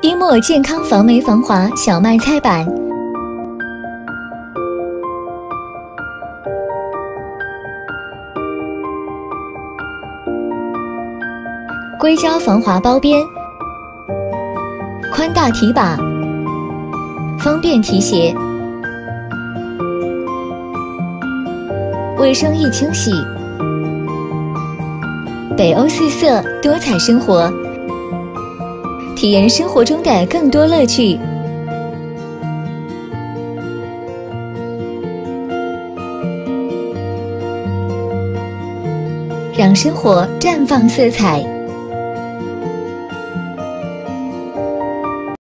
一莫健康防霉防滑小麦菜板，硅胶防滑包边，宽大提把，方便提携，卫生易清洗，北欧四色多彩生活。体验生活中的更多乐趣，让生活绽放色彩。